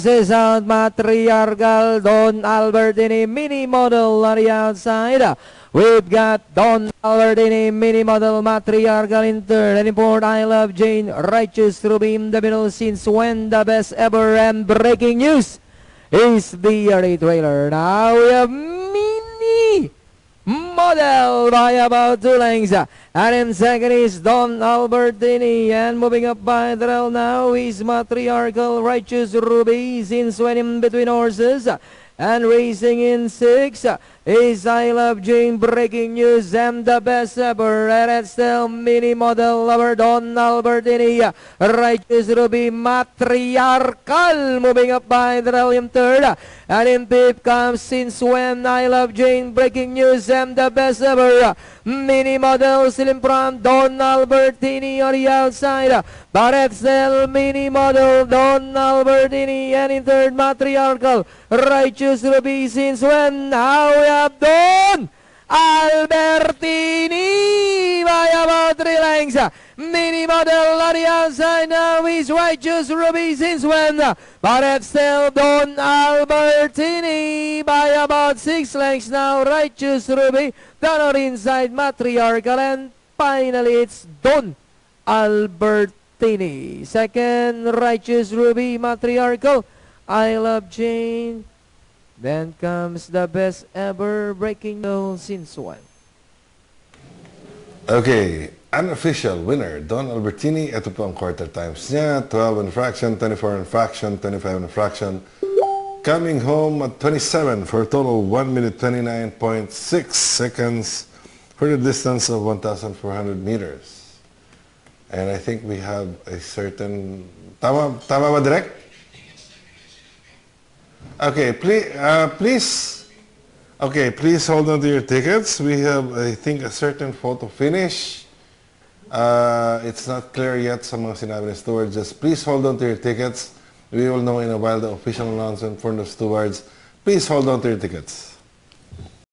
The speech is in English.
Horses out, Matriarchal, Don Albertini, Mini Model on the outside. We've got Don Albertini, Mini Model, Matriarchal in third. And in I Love Jane, Righteous Ruby in the middle. Since when the best ever and breaking news is the early trailer. Now we have Model by about two lengths. And in second is Don Albertini. And moving up by the rail now is Matriarchal Righteous when in between horses. And racing in six is I Love Jane Breaking News and the best ever. It's still mini model lover Don Albertini. Righteous Ruby Matriarchal moving up by the rail third. And in fifth comes Since When I Love Jane Breaking News and the best ever. Mini model still in front, Don Albertini on the outside. But it's still mini model, Don Albertini, and in third, Matriarchal. Righteous Ruby since when? Now Don Albertini by about three lengths. Mini model outside now is Righteous Ruby since when? But it's still Don Albertini by about six lengths now. Righteous Ruby down on inside, Matriarchal, and finally it's Don Albertini. Second, Righteous Ruby, Matriarchal, I Love Jane. Then comes the best ever breaking news since when? Okay, unofficial winner, Don Albertini. Ito po ang quarter times niya. 12 and fraction, 24 and fraction, 25 and fraction. Coming home at 27 for a total 1 minute 29.6 seconds for the distance of 1,400 meters. And I think we have a certain... Tama, tama ba, Direk? Okay, please, uh, please, okay, please hold on to your tickets. We have, I think, a certain photo finish. Uh, it's not clear yet sa mga sinabi ni steward. Just please hold on to your tickets. We will know in a while the official announcement from the stewards. Please hold on to your tickets.